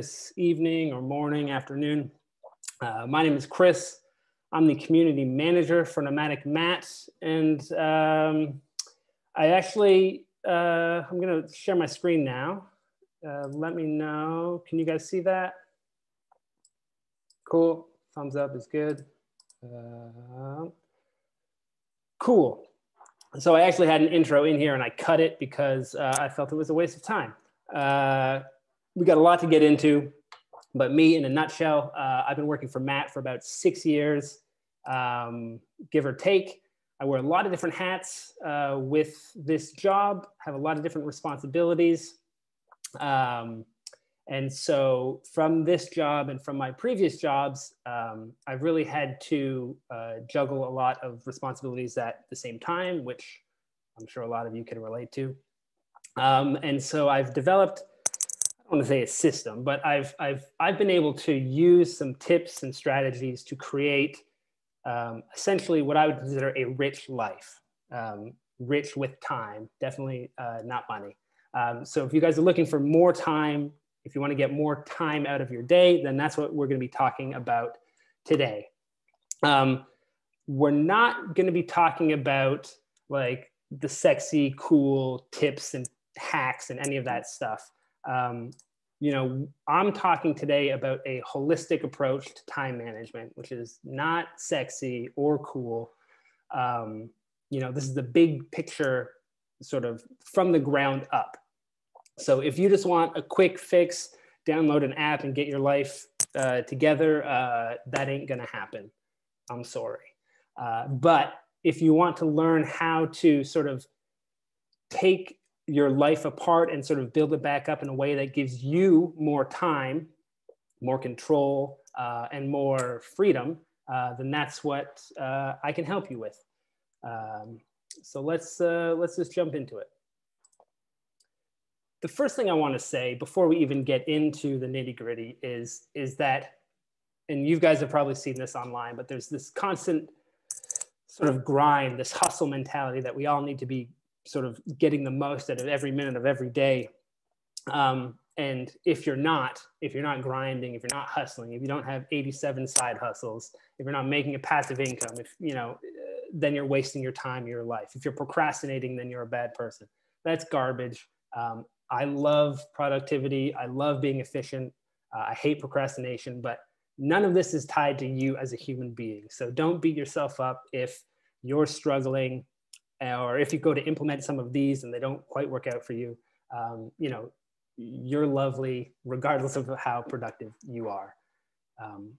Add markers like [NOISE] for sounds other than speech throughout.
this evening or morning, afternoon. Uh, my name is Chris. I'm the community manager for Nomadic Matt, and um, I actually uh, I'm going to share my screen now. Uh, let me know. Can you guys see that? Cool. Thumbs up is good. Uh, cool. So I actually had an intro in here and I cut it because uh, I felt it was a waste of time. We got a lot to get into, but me in a nutshell, uh, I've been working for Matt for about six years, um, give or take. I wear a lot of different hats uh, with this job, have a lot of different responsibilities. Um, and so from this job and from my previous jobs, um, I've really had to uh, juggle a lot of responsibilities at the same time, which I'm sure a lot of you can relate to. Um, and so I've developed, I want to say a system, but I've, I've, I've been able to use some tips and strategies to create um, essentially what I would consider a rich life, um, rich with time, definitely uh, not money. Um, so if you guys are looking for more time if you want to get more time out of your day, then that's what we're going to be talking about today. Um, we're not going to be talking about like the sexy, cool tips and hacks and any of that stuff. Um, you know, I'm talking today about a holistic approach to time management, which is not sexy or cool. Um, you know, this is the big picture, sort of from the ground up. So if you just want a quick fix, download an app and get your life uh, together, uh, that ain't gonna happen. I'm sorry. Uh, but if you want to learn how to sort of take your life apart and sort of build it back up in a way that gives you more time, more control, uh, and more freedom, uh, then that's what uh, I can help you with. Um, so let's let's just jump into it the first thing I want to say before we even get into the nitty gritty is, is that, and you guys have probably seen this online, but there's this constant sort of grind, this hustle mentality that we all need to be sort of getting the most out of every minute of every day. Um, and if you're not, if you're not grinding, if you're not hustling, if you don't have 87 side hustles, if you're not making a passive income, if you know, then you're wasting your time, your life. If you're procrastinating, then you're a bad person. That's garbage. Um, I love productivity. I love being efficient. Uh, I hate procrastination, but none of this is tied to you as a human being. So don't beat yourself up if you're struggling or if you go to implement some of these and they don't quite work out for you. Um, you know, you're lovely regardless of how productive you are. Um,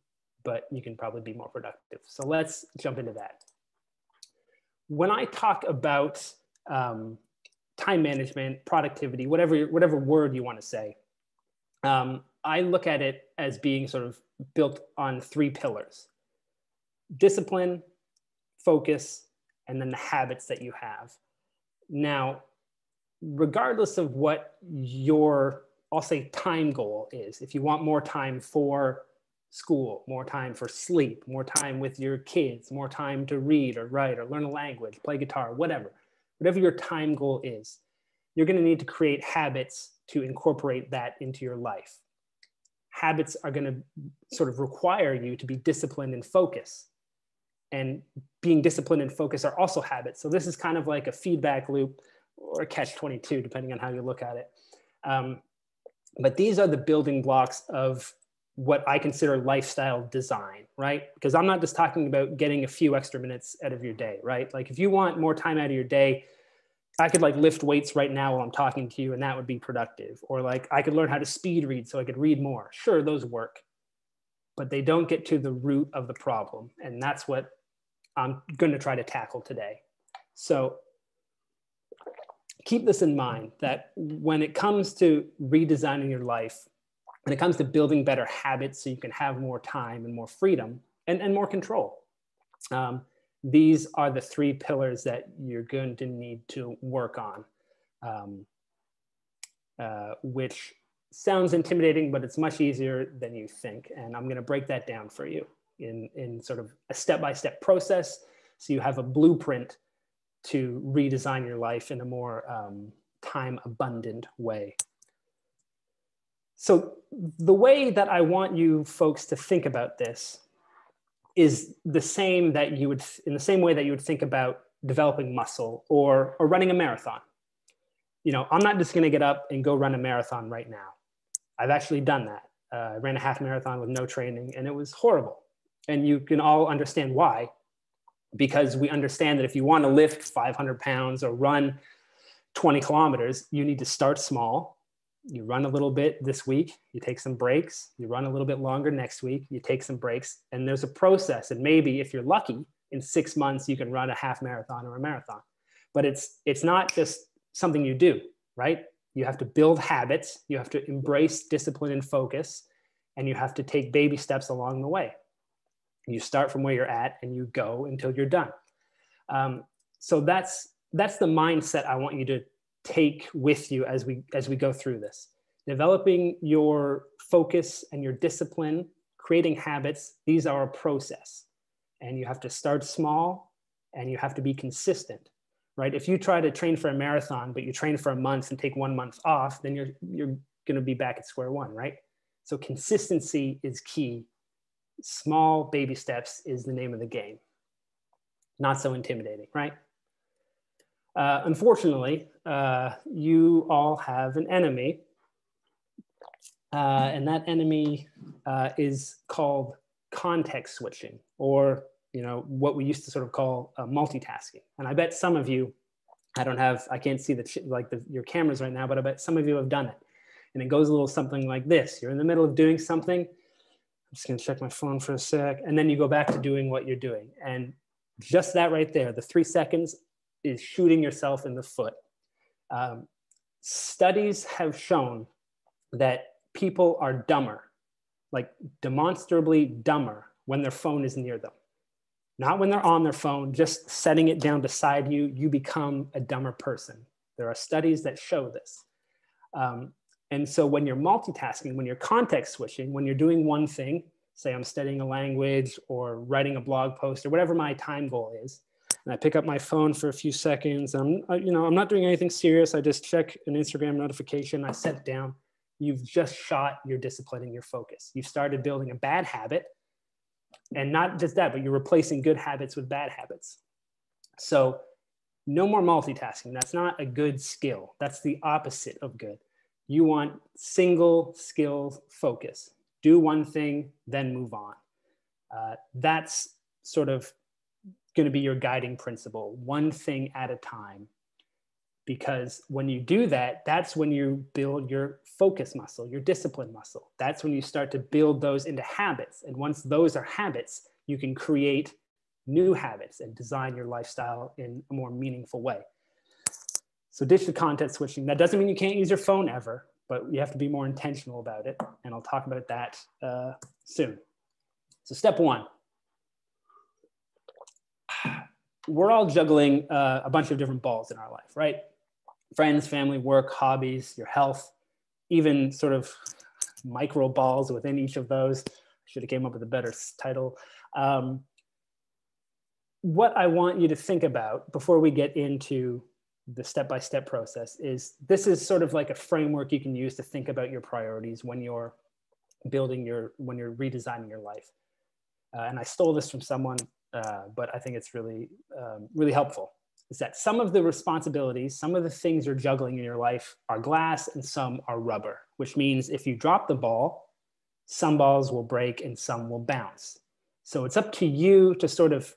but you can probably be more productive. So let's jump into that. When I talk about um, time management, productivity, whatever, whatever word you want to say. Um, I look at it as being sort of built on three pillars discipline, focus, and then the habits that you have. Now, regardless of what your, I'll say, time goal is, if you want more time for school, more time for sleep, more time with your kids, more time to read or write or learn a language, play guitar, whatever, whatever your time goal is, you're going to need to create habits to incorporate that into your life. Habits are going to sort of require you to be disciplined and focus. And being disciplined and focused are also habits. So this is kind of like a feedback loop or a catch 22, depending on how you look at it. Um, but these are the building blocks of what I consider lifestyle design, right? Because I'm not just talking about getting a few extra minutes out of your day, right? Like if you want more time out of your day, I could like lift weights right now while I'm talking to you and that would be productive. Or like I could learn how to speed read so I could read more. Sure, those work, but they don't get to the root of the problem. And that's what I'm going to try to tackle today. So keep this in mind that when it comes to redesigning your life, when it comes to building better habits so you can have more time and more freedom and, and more control. Um, these are the three pillars that you're going to need to work on, um, uh, which sounds intimidating, but it's much easier than you think. And I'm going to break that down for you in, in sort of a step by step process. So you have a blueprint to redesign your life in a more um, time abundant way. so the way that I want you folks to think about this is the same that you would in the same way that you would think about developing muscle or or running a marathon. You know, I'm not just going to get up and go run a marathon right now. I've actually done that. Uh, I ran a half marathon with no training, and it was horrible. And you can all understand why, because we understand that if you want to lift 500 pounds or run 20 kilometers, you need to start small you run a little bit this week, you take some breaks, you run a little bit longer next week, you take some breaks, and there's a process. And maybe if you're lucky, in six months you can run a half marathon or a marathon. But it's it's not just something you do, right? You have to build habits, you have to embrace discipline and focus, and you have to take baby steps along the way. You start from where you're at and you go until you're done. Um, so that's that's the mindset I want you to take with you as we as we go through this. Developing your focus and your discipline creating habits these are a process. And you have to start small and you have to be consistent right? If you try to train for a marathon but you train for a month and take one month off then you're you're going to be back at square one right? So consistency is key small baby steps is the name of the game not so intimidating right uh, unfortunately, uh, you all have an enemy, uh, and that enemy uh, is called context switching, or you know what we used to sort of call uh, multitasking. And I bet some of you, I don't have, I can't see the like the, your cameras right now, but I bet some of you have done it. And it goes a little something like this: You're in the middle of doing something. I'm just gonna check my phone for a sec, and then you go back to doing what you're doing, and just that right there, the three seconds is shooting yourself in the foot. Um, studies have shown that people are dumber, like demonstrably dumber, when their phone is near them. Not when they're on their phone, just setting it down beside you, you become a dumber person. There are studies that show this. Um, and so when you're multitasking, when you're context switching, when you're doing one thing, say I'm studying a language or writing a blog post or whatever my time goal is, and I pick up my phone for a few seconds. I'm, uh, you know, I'm not doing anything serious. I just check an Instagram notification. I set it down. You've just shot your discipline and your focus. You've started building a bad habit, and not just that, but you're replacing good habits with bad habits. So, no more multitasking. That's not a good skill. That's the opposite of good. You want single skill focus. Do one thing, then move on. Uh, that's sort of going to be your guiding principle, one thing at a time. Because when you do that, that's when you build your focus muscle, your discipline muscle. That's when you start to build those into habits. And once those are habits, you can create new habits and design your lifestyle in a more meaningful way. So the context switching. That doesn't mean you can't use your phone ever, but you have to be more intentional about it. And I'll talk about that uh, soon. So step one, we're all juggling uh, a bunch of different balls in our life, right? Friends, family, work, hobbies, your health, even sort of micro balls within each of those. I should have came up with a better title. Um, what I want you to think about before we get into the step-by-step process is this is sort of like a framework you can use to think about your priorities when you're building your when you're redesigning your life. Uh, and I stole this from someone uh, but I think it's really, um, really helpful, is that some of the responsibilities, some of the things you're juggling in your life are glass and some are rubber, which means if you drop the ball, some balls will break and some will bounce. So it's up to you to sort of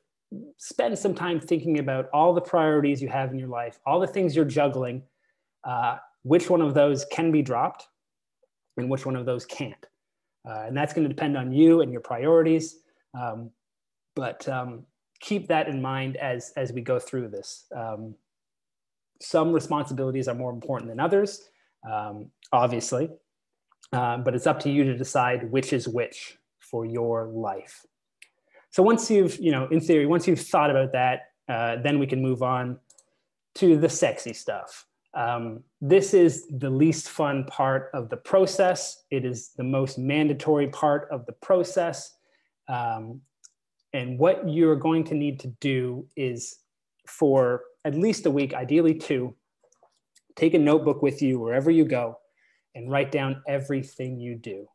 spend some time thinking about all the priorities you have in your life, all the things you're juggling, uh, which one of those can be dropped and which one of those can't. Uh, and that's going to depend on you and your priorities. Um, but um, keep that in mind as as we go through this. Um, some responsibilities are more important than others, um, obviously, um, but it's up to you to decide which is which for your life. So once you've, you know, in theory, once you've thought about that, uh, then we can move on to the sexy stuff. Um, this is the least fun part of the process. It is the most mandatory part of the process. Um, and what you're going to need to do is for at least a week, ideally two, take a notebook with you wherever you go and write down everything you do.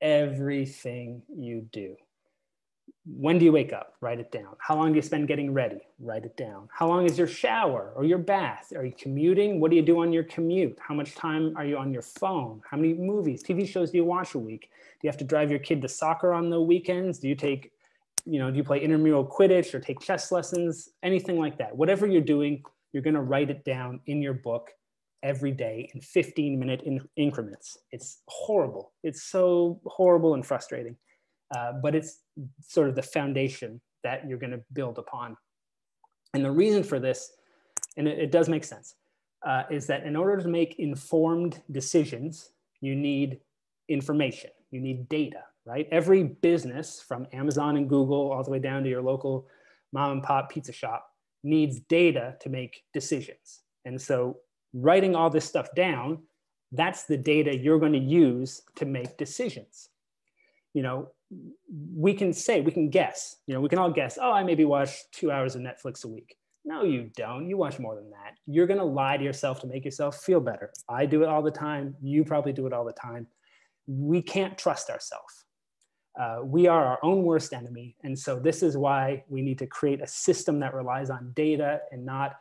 Everything you do. When do you wake up? Write it down. How long do you spend getting ready? Write it down. How long is your shower or your bath? Are you commuting? What do you do on your commute? How much time are you on your phone? How many movies, TV shows do you watch a week? Do you have to drive your kid to soccer on the weekends? Do you take, you know, do you play intramural Quidditch or take chess lessons? Anything like that. Whatever you're doing, you're going to write it down in your book every day in 15 minute in increments. It's horrible. It's so horrible and frustrating. Uh, but it's sort of the foundation that you're going to build upon. And the reason for this, and it, it does make sense, uh, is that in order to make informed decisions, you need information, you need data, right? Every business from Amazon and Google all the way down to your local mom and pop pizza shop needs data to make decisions. And so writing all this stuff down, that's the data you're going to use to make decisions. You know, we can say, we can guess, you know, we can all guess, oh, I maybe watch two hours of Netflix a week. No, you don't. You watch more than that. You're going to lie to yourself to make yourself feel better. I do it all the time. You probably do it all the time. We can't trust ourselves. Uh, we are our own worst enemy. And so, this is why we need to create a system that relies on data and not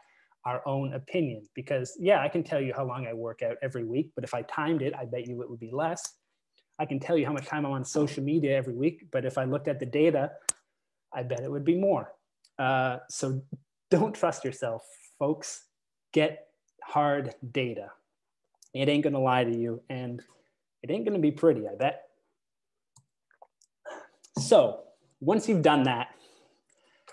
our own opinion. Because, yeah, I can tell you how long I work out every week, but if I timed it, I bet you it would be less. I can tell you how much time I'm on social media every week, but if I looked at the data, I bet it would be more. Uh, so don't trust yourself, folks. Get hard data. It ain't gonna lie to you, and it ain't gonna be pretty, I bet. So once you've done that,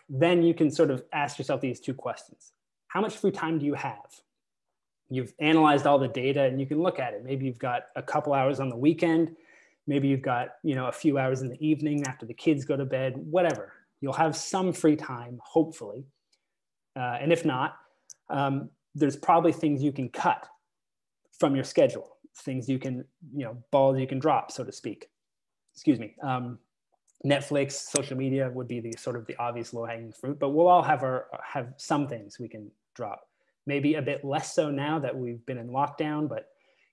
then you can sort of ask yourself these two questions. How much free time do you have? You've analyzed all the data and you can look at it. Maybe you've got a couple hours on the weekend maybe you've got you know a few hours in the evening after the kids go to bed whatever. You'll have some free time hopefully. Uh, and if not um, there's probably things you can cut from your schedule things you can you know balls you can drop so to speak. Excuse me. Um, netflix social media would be the sort of the obvious low hanging fruit but we'll all have our have some things we can drop. Maybe a bit less so now that we've been in lockdown but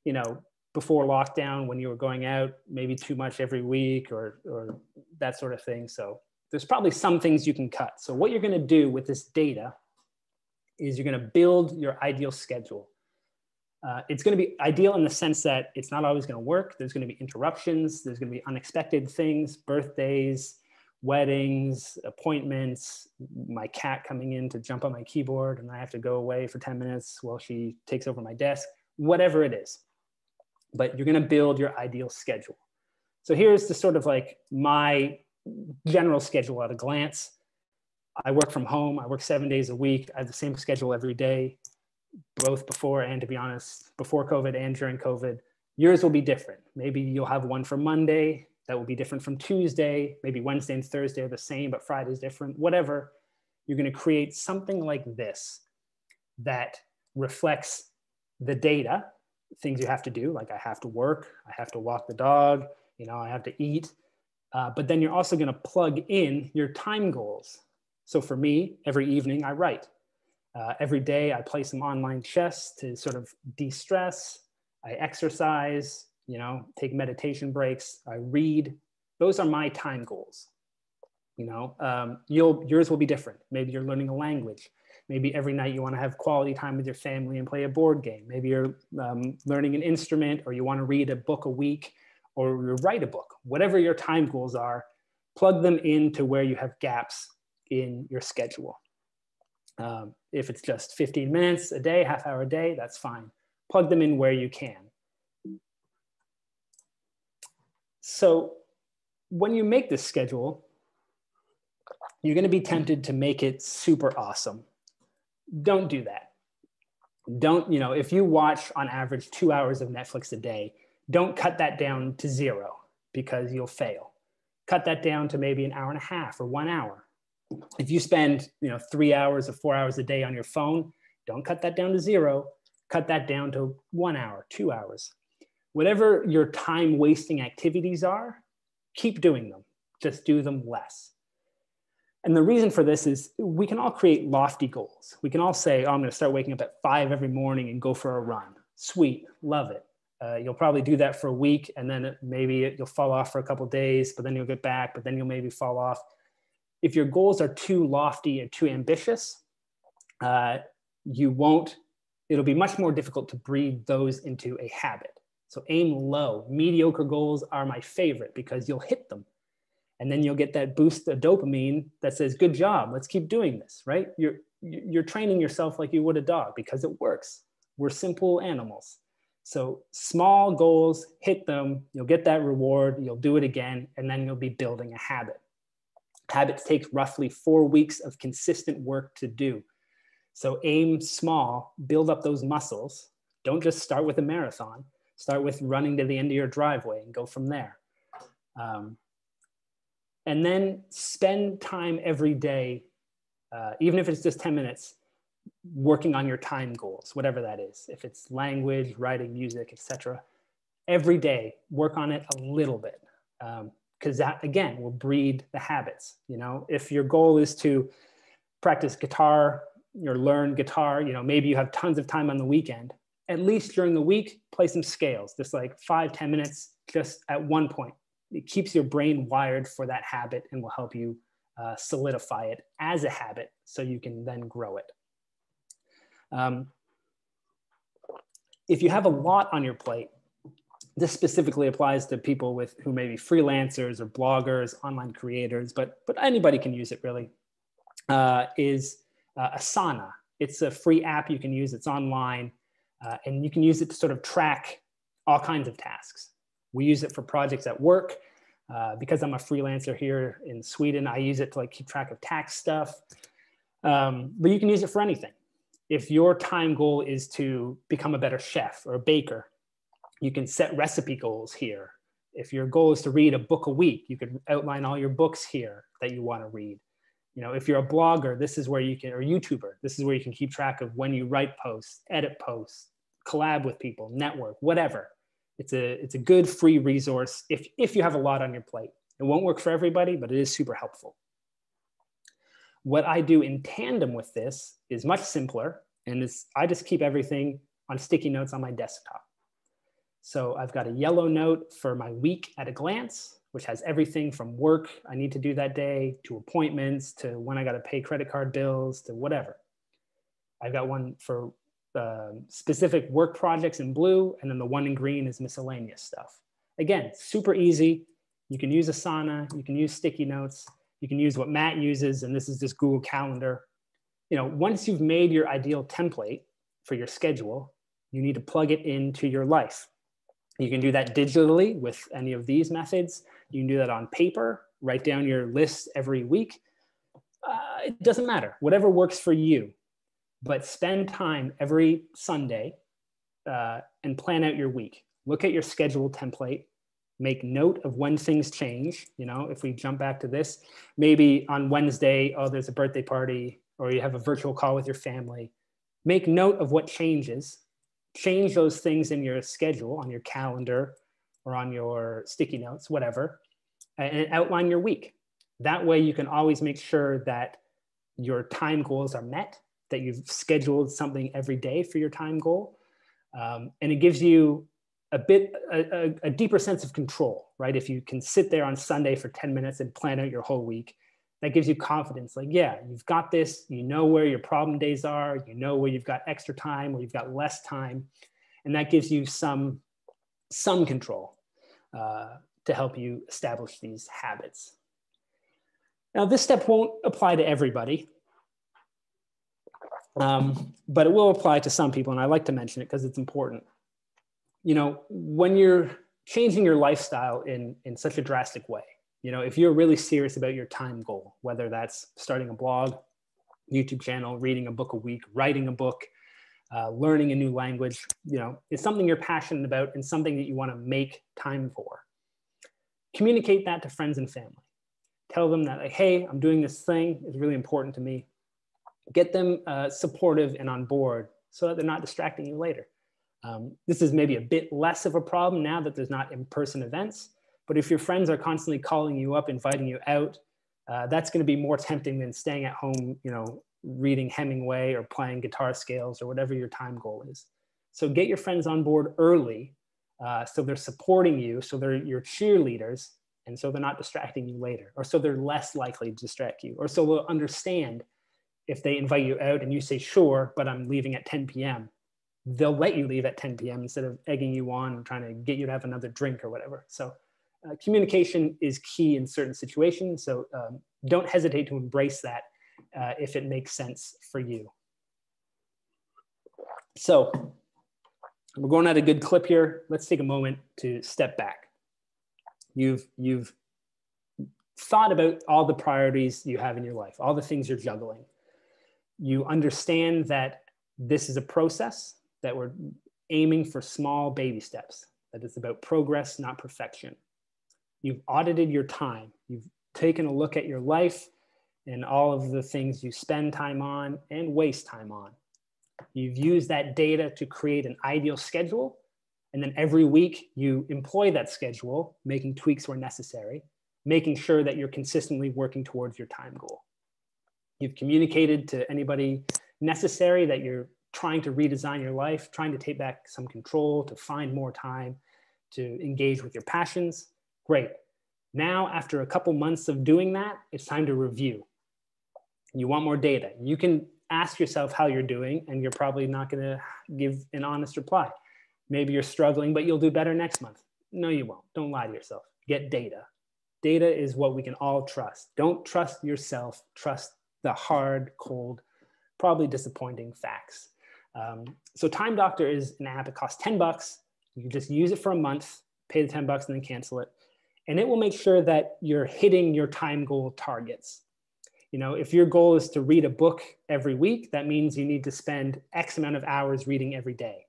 you know before lockdown when you were going out maybe too much every week or, or that sort of thing. So there's probably some things you can cut. So what you're going to do with this data is you're going to build your ideal schedule. Uh, it's going to be ideal in the sense that it's not always going to work. There's going to be interruptions. There's going to be unexpected things, birthdays, weddings, appointments, my cat coming in to jump on my keyboard and I have to go away for 10 minutes while she takes over my desk, whatever it is but you're going to build your ideal schedule. So here's the sort of like my general schedule at a glance. I work from home. I work seven days a week. I have the same schedule every day, both before and to be honest, before COVID and during COVID. Yours will be different. Maybe you'll have one for Monday that will be different from Tuesday. Maybe Wednesday and Thursday are the same, but Friday's different. Whatever. You're going to create something like this that reflects the data things you have to do, like I have to work, I have to walk the dog, you know, I have to eat. Uh, but then you're also going to plug in your time goals. So for me, every evening I write. Uh, every day I play some online chess to sort of de-stress. I exercise, you know, take meditation breaks. I read. Those are my time goals. You know, um, you'll yours will be different. Maybe you're learning a language. Maybe every night you want to have quality time with your family and play a board game. Maybe you're um, learning an instrument or you want to read a book a week or write a book. Whatever your time goals are, plug them into where you have gaps in your schedule. Um, if it's just 15 minutes a day, half hour a day, that's fine. Plug them in where you can. So when you make this schedule, you're going to be tempted to make it super awesome don't do that. Don't, you know, if you watch on average two hours of Netflix a day, don't cut that down to zero because you'll fail. Cut that down to maybe an hour and a half or one hour. If you spend, you know, three hours or four hours a day on your phone, don't cut that down to zero. Cut that down to one hour, two hours. Whatever your time wasting activities are, keep doing them. Just do them less. And the reason for this is we can all create lofty goals. We can all say, oh, I'm going to start waking up at five every morning and go for a run. Sweet, love it. Uh, you'll probably do that for a week and then maybe you'll fall off for a couple days, but then you'll get back, but then you'll maybe fall off. If your goals are too lofty and too ambitious, uh, you won't, it'll be much more difficult to breed those into a habit. So aim low. Mediocre goals are my favorite because you'll hit them. And then you'll get that boost of dopamine that says, good job, let's keep doing this, right? You're, you're training yourself like you would a dog because it works. We're simple animals. So small goals, hit them, you'll get that reward, you'll do it again, and then you'll be building a habit. Habits take roughly four weeks of consistent work to do. So aim small, build up those muscles. Don't just start with a marathon. Start with running to the end of your driveway and go from there. Um, and then spend time every day, uh, even if it's just 10 minutes, working on your time goals, whatever that is. If it's language, writing, music, etc. Every day, work on it a little bit. because um, that again will breed the habits you know if your goal is to practice guitar or learn guitar you know maybe you have tons of time on the weekend at least during the week play some scales just like five ten minutes just at one point it keeps your brain wired for that habit and will help you uh, solidify it as a habit so you can then grow it um, if you have a lot on your plate, this specifically applies to people with who may be freelancers or bloggers, online creators, but but anybody can use it really. Uh, is uh, Asana. It's a free app you can use. It's online, uh, and you can use it to sort of track all kinds of tasks. We use it for projects at work. Uh, because I'm a freelancer here in Sweden, I use it to like keep track of tax stuff. Um, but you can use it for anything if your time goal is to become a better chef or a baker, you can set recipe goals here. If your goal is to read a book a week, you could outline all your books here that you want to read. You know, if you're a blogger, this is where you can, or YouTuber, this is where you can keep track of when you write posts, edit posts, collab with people, network, whatever. It's a, it's a good free resource if, if you have a lot on your plate. It won't work for everybody, but it is super helpful. What I do in tandem with this is much simpler, and it's, I just keep everything on sticky notes on my desktop. So I've got a yellow note for my week at a glance, which has everything from work I need to do that day to appointments to when I got to pay credit card bills to whatever. I've got one for uh, specific work projects in blue, and then the one in green is miscellaneous stuff. Again, super easy. You can use Asana, you can use sticky notes, you can use what Matt uses, and this is just Google Calendar. You know, once you've made your ideal template for your schedule, you need to plug it into your life. You can do that digitally with any of these methods. You can do that on paper, write down your list every week. Uh, it doesn't matter, whatever works for you. But spend time every Sunday uh, and plan out your week. Look at your schedule template make note of when things change. You know, if we jump back to this, maybe on Wednesday, oh, there's a birthday party, or you have a virtual call with your family. Make note of what changes. Change those things in your schedule, on your calendar, or on your sticky notes, whatever, and outline your week. That way, you can always make sure that your time goals are met, that you've scheduled something every day for your time goal. Um, and it gives you a bit a, a, deeper sense of control right if you can sit there on sunday for 10 minutes and plan out your whole week that gives you confidence like yeah you've got this you know where your problem days are you know where you've got extra time where you've got less time and that gives you some some control uh, to help you establish these habits now this step won't apply to everybody um, but it will apply to some people and i like to mention it because it's important you know, when you're changing your lifestyle in, in such a drastic way, you know, if you're really serious about your time goal, whether that's starting a blog, YouTube channel, reading a book a week, writing a book, uh, learning a new language, you know, it's something you're passionate about and something that you want to make time for. Communicate that to friends and family. Tell them that, like, hey, I'm doing this thing. It's really important to me. Get them uh, supportive and on board so that they're not distracting you later. Um, this is maybe a bit less of a problem now that there's not in-person events, but if your friends are constantly calling you up, inviting you out, uh, that's going to be more tempting than staying at home, you know, reading Hemingway or playing guitar scales or whatever your time goal is. So get your friends on board early Uh, so they're supporting you. So they're your cheerleaders. And so they're not distracting you later. Or so they're less likely to distract you. Or so they'll understand if they invite you out and you say, sure, but I'm leaving at 10 p.m., they'll let you leave at 10 p.m. instead of egging you on and trying to get you to have another drink or whatever. So uh, communication is key in certain situations. So um, don't hesitate to embrace that uh, if it makes sense for you. So we're going at a good clip here. Let's take a moment to step back. You've, you've thought about all the priorities you have in your life, all the things you're juggling. You understand that this is a process, that we're aiming for small baby steps, that it's about progress, not perfection. You've audited your time. You've taken a look at your life and all of the things you spend time on and waste time on. You've used that data to create an ideal schedule. And then every week you employ that schedule, making tweaks where necessary, making sure that you're consistently working towards your time goal. You've communicated to anybody necessary that you're trying to redesign your life, trying to take back some control, to find more time, to engage with your passions. Great. Now, after a couple months of doing that, it's time to review. You want more data. You can ask yourself how you're doing, and you're probably not going to give an honest reply. Maybe you're struggling, but you'll do better next month. No, you won't. Don't lie to yourself. Get data. Data is what we can all trust. Don't trust yourself, trust the hard, cold, probably disappointing facts. Um, so Time Doctor is an app. It costs 10 bucks. You just use it for a month, pay the 10 bucks, and then cancel it. And it will make sure that you're hitting your time goal targets. You know, if your goal is to read a book every week, that means you need to spend X amount of hours reading every day.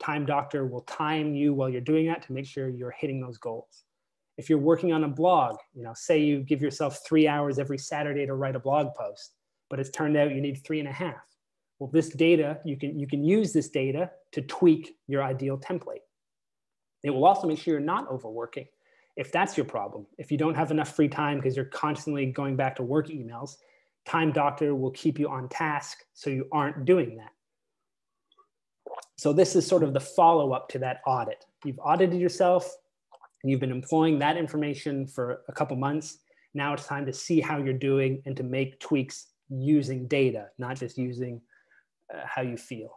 Time Doctor will time you while you're doing that to make sure you're hitting those goals. If you're working on a blog, you know, say you give yourself three hours every Saturday to write a blog post, but it's turned out you need three and a half well, this data, you can, you can use this data to tweak your ideal template. It will also make sure you're not overworking. If that's your problem, if you don't have enough free time because you're constantly going back to work emails, Time Doctor will keep you on task so you aren't doing that. So this is sort of the follow-up to that audit. You've audited yourself, you've been employing that information for a couple months. Now it's time to see how you're doing and to make tweaks using data, not just using uh, how you feel.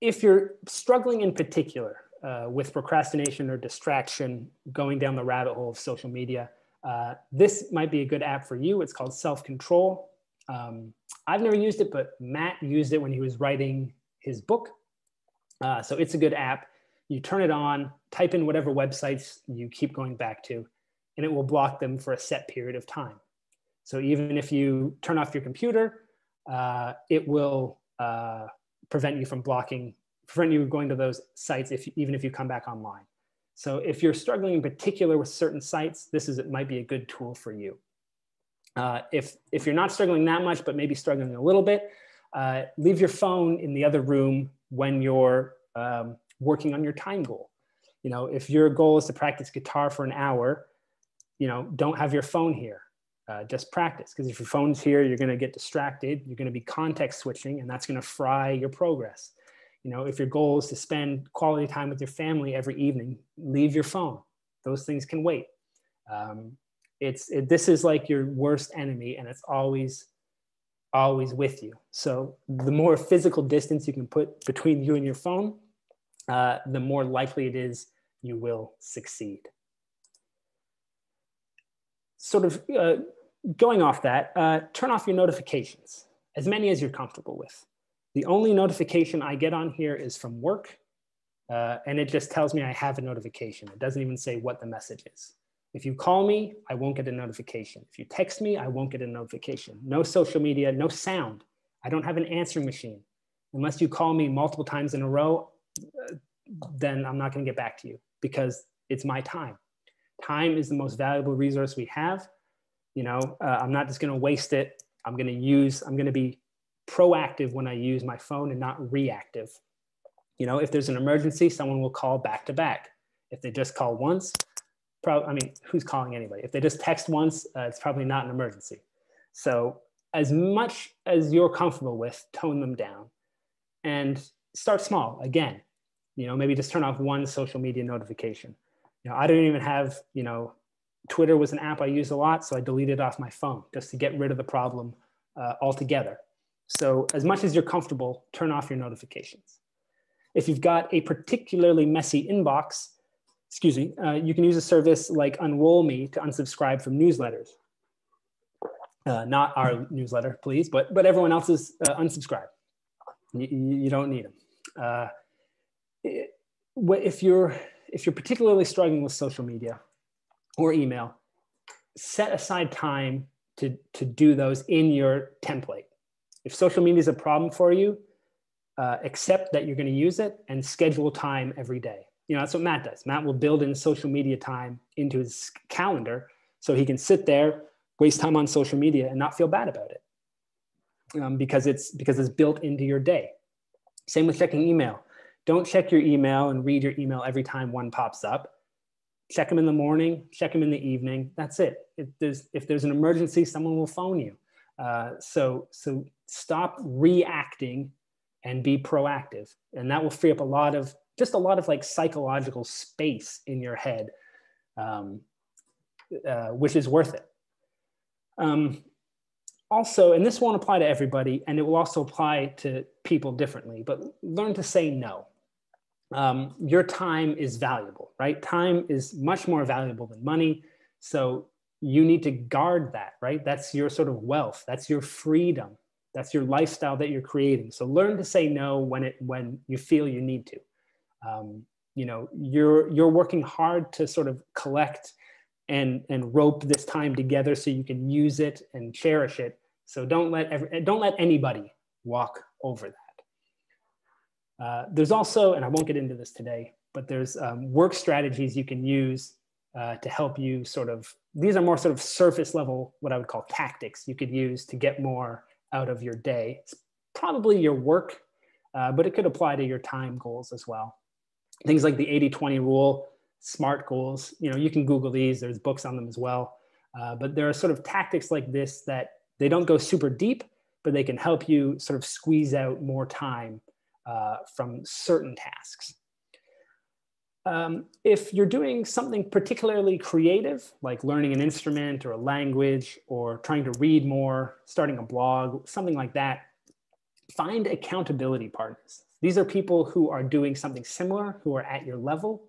If you're struggling in particular uh, with procrastination or distraction, going down the rabbit hole of social media, uh, this might be a good app for you. It's called Self Control. Um, I've never used it, but Matt used it when he was writing his book. Uh, so it's a good app. You turn it on, type in whatever websites you keep going back to, and it will block them for a set period of time. So even if you turn off your computer, uh, it will uh, prevent you from blocking, prevent you from going to those sites if even if you come back online. So if you're struggling in particular with certain sites, this is it might be a good tool for you. Uh, if if you're not struggling that much, but maybe struggling a little bit, uh, leave your phone in the other room when you're um, working on your time goal. You know, if your goal is to practice guitar for an hour, you know, don't have your phone here. Uh, just practice because if your phone's here you're going to get distracted you're going to be context switching and that's going to fry your progress. You know if your goal is to spend quality time with your family every evening leave your phone. Those things can wait. Um, it's it, this is like your worst enemy and it's always always with you. So the more physical distance you can put between you and your phone uh, the more likely it is you will succeed sort of uh, going off that, uh, turn off your notifications, as many as you're comfortable with. The only notification I get on here is from work, uh, and it just tells me I have a notification. It doesn't even say what the message is. If you call me, I won't get a notification. If you text me, I won't get a notification. No social media, no sound. I don't have an answering machine. Unless you call me multiple times in a row, then I'm not going to get back to you because it's my time. Time is the most valuable resource we have. You know, uh, I'm not just going to waste it. I'm going to use, I'm going to be proactive when I use my phone and not reactive. You know, if there's an emergency, someone will call back to back. If they just call once, probably, I mean, who's calling anybody? If they just text once, uh, it's probably not an emergency. So, as much as you're comfortable with, tone them down and start small. Again, You know, maybe just turn off one social media notification. You know, I don't even have, you know, Twitter was an app I used a lot, so I deleted off my phone just to get rid of the problem uh, altogether. So as much as you're comfortable, turn off your notifications. If you've got a particularly messy inbox, excuse me, uh, you can use a service like Unroll Me to unsubscribe from newsletters. Uh, not our newsletter, please, but, but everyone else's uh, unsubscribe. You, don't need them. Uh, if you're if you're particularly struggling with social media or email, set aside time to, to do those in your template. If social media is a problem for you, uh, accept that you're going to use it and schedule time every day. You know, that's what Matt does. Matt will build in social media time into his calendar so he can sit there, waste time on social media and not feel bad about it. Um, because it's because it's built into your day. Same with checking email. Don't check your email and read your email every time one pops up. Check them in the morning, check them in the evening. That's it. If there's, if there's an emergency, someone will phone you. Uh, so, so stop reacting and be proactive. And that will free up a lot of, just a lot of like psychological space in your head, um, uh, which is worth it. Um, also, and this won't apply to everybody, and it will also apply to people differently, but learn to say no um, your time is valuable, right? Time is much more valuable than money. So you need to guard that, right? That's your sort of wealth. That's your freedom. That's your lifestyle that you're creating. So learn to say no when it when you feel you need to. Um, you know, you're you're working hard to sort of collect and and rope this time together so you can use it and cherish it. So don't let every, don't let anybody walk over that. Uh, there's also, and I won't get into this today, but there's um, work strategies you can use uh, to help you sort of, these are more sort of surface level, what I would call tactics you could use to get more out of your day. It's probably your work, uh, but it could apply to your time goals as well. Things like the 80 20 rule, SMART goals, you know, you can Google these, there's books on them as well. Uh, but there are sort of tactics like this that they don't go super deep, but they can help you sort of squeeze out more time uh, from certain tasks. Um, if you're doing something particularly creative, like learning an instrument or a language or trying to read more, starting a blog, something like that, find accountability partners. These are people who are doing something similar, who are at your level,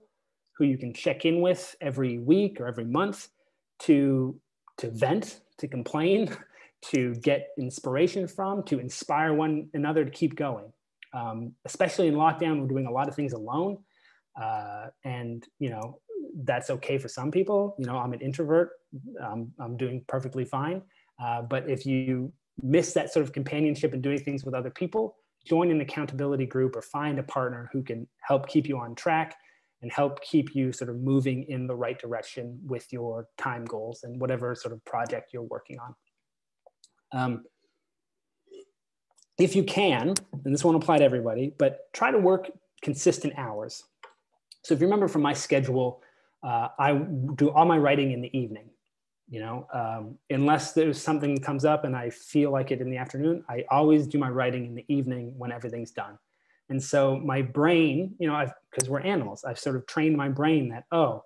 who you can check in with every week or every month to, to vent, to complain, [LAUGHS] to get inspiration from, to inspire one another to keep going um, especially in lockdown, we're doing a lot of things alone. Uh, and, you know, that's okay for some people. You know, I'm an introvert, um, I'm doing perfectly fine. Uh, but if you miss that sort of companionship and doing things with other people, join an accountability group or find a partner who can help keep you on track and help keep you sort of moving in the right direction with your time goals and whatever sort of project you're working on. Um, if you can, and this won't apply to everybody, but try to work consistent hours. So if you remember from my schedule, uh, I do all my writing in the evening. You know, um, unless there's something that comes up and I feel like it in the afternoon, I always do my writing in the evening when everything's done. And so my brain, you know, because we're animals, I've sort of trained my brain that, oh,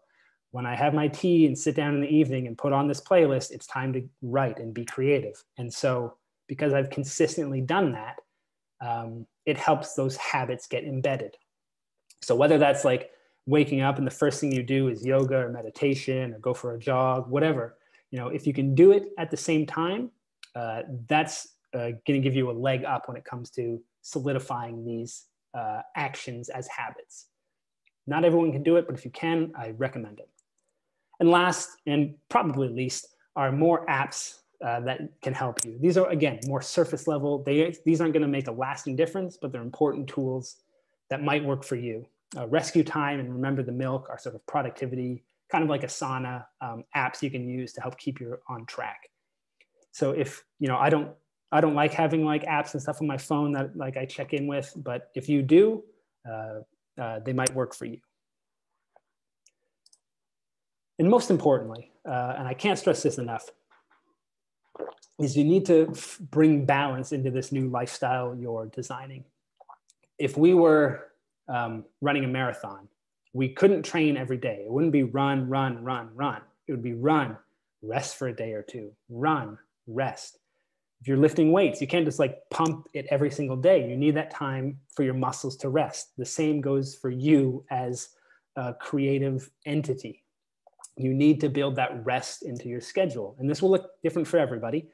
when I have my tea and sit down in the evening and put on this playlist, it's time to write and be creative. And so because I've consistently done that, um, it helps those habits get embedded. So whether that's like waking up and the first thing you do is yoga or meditation or go for a jog, whatever, you know, if you can do it at the same time, uh, that's uh, going to give you a leg up when it comes to solidifying these uh, actions as habits. Not everyone can do it, but if you can, I recommend it. And last, and probably least, are more apps uh, that can help you. These are, again, more surface level. They, these aren't going to make a lasting difference, but they're important tools that might work for you. Uh, Rescue Time and Remember the Milk are sort of productivity, kind of like Asana um, apps you can use to help keep you on track. So if, you know, I don't, I don't like having like apps and stuff on my phone that like I check in with, but if you do, uh, uh they might work for you. And most importantly, uh, and I can't stress this enough, is you need to bring balance into this new lifestyle you're designing. If we were um, running a marathon. We couldn't train every day. It wouldn't be run, run, run, run. It would be run, rest for a day or two, run, rest. If you're lifting weights, you can't just like pump it every single day. You need that time for your muscles to rest. The same goes for you as a creative entity. You need to build that rest into your schedule. And this will look different for everybody.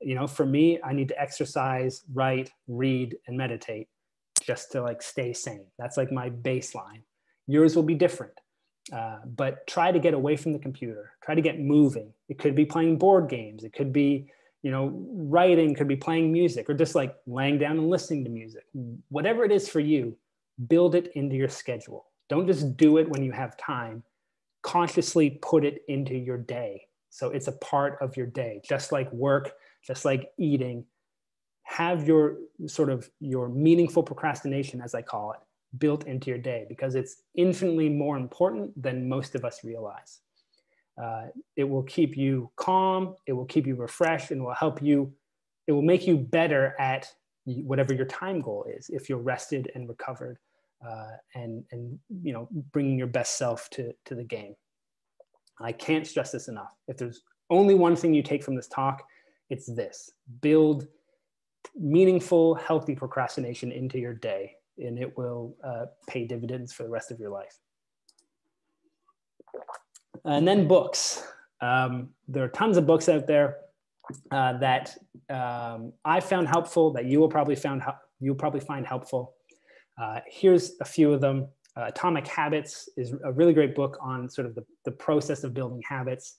You know, for me, I need to exercise, write, read, and meditate just to like stay sane. That's like my baseline. Yours will be different. Uh, but try to get away from the computer. Try to get moving. It could be playing board games. It could be, you know, writing. Could be playing music, or just like laying down and listening to music. Whatever it is for you, build it into your schedule. Don't just do it when you have time. Consciously put it into your day, so it's a part of your day. Just like work, just like eating. Have your sort of your meaningful procrastination, as I call it, built into your day because it's infinitely more important than most of us realize. Uh, it will keep you calm, it will keep you refreshed, and will help you, it will make you better at whatever your time goal is if you're rested and recovered uh, and, and you know, bringing your best self to, to the game. I can't stress this enough. If there's only one thing you take from this talk, it's this build meaningful, healthy procrastination into your day and it will uh, pay dividends for the rest of your life. And then books. Um, there are tons of books out there uh, that um, I found helpful that you will probably found you'll probably find helpful. Uh, here's a few of them. Uh, Atomic Habits is a really great book on sort of the, the process of building habits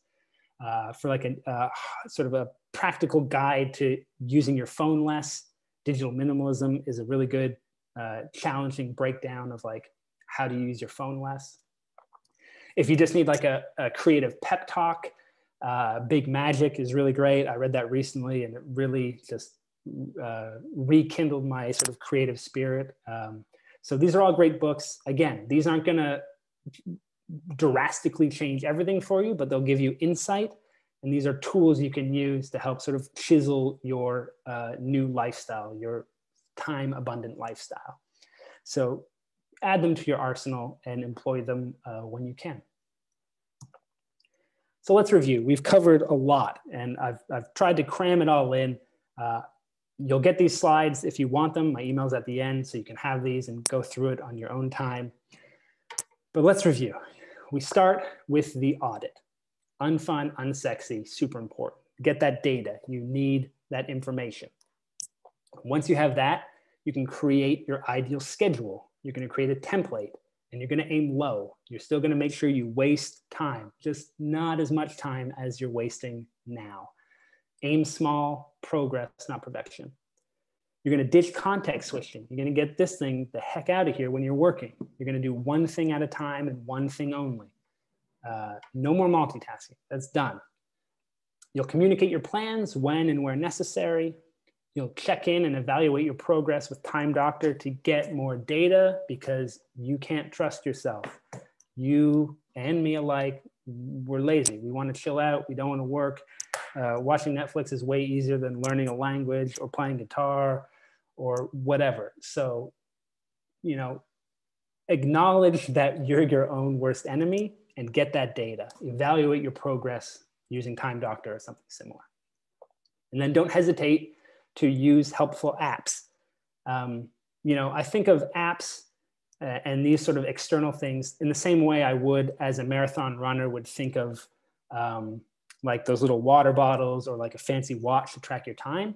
uh, for like a uh, sort of a practical guide to using your phone less. Digital minimalism is a really good uh, challenging breakdown of like how to use your phone less. If you just need like a, a creative pep talk, uh, Big Magic is really great. I read that recently and it really just uh, rekindled my sort of creative spirit. Um, so these are all great books. Again, these aren't going to drastically change everything for you, but they'll give you insight. And these are tools you can use to help sort of chisel your uh, new lifestyle, your time abundant lifestyle. So add them to your arsenal and employ them uh, when you can. So let's review. We've covered a lot and I've, I've tried to cram it all in. Uh, you'll get these slides if you want them. My email's at the end so you can have these and go through it on your own time. But let's review. We start with the audit. Unfun, unsexy, super important. Get that data. You need that information. Once you have that, you can create your ideal schedule. You're going to create a template and you're going to aim low. You're still going to make sure you waste time, just not as much time as you're wasting now. Aim small, progress, not perfection. You're going to ditch context switching. You're going to get this thing the heck out of here when you're working. You're going to do one thing at a time and one thing only. Uh, no more multitasking. That's done. You'll communicate your plans when and where necessary. You'll check in and evaluate your progress with Time Doctor to get more data because you can't trust yourself. You and me alike, we're lazy. We want to chill out. We don't want to work. Uh, watching Netflix is way easier than learning a language or playing guitar or whatever. So, you know, acknowledge that you're your own worst enemy and get that data. Evaluate your progress using Time Doctor or something similar. And then don't hesitate to use helpful apps. Um, you know, I think of apps uh, and these sort of external things in the same way I would as a marathon runner would think of um, like those little water bottles or like a fancy watch to track your time.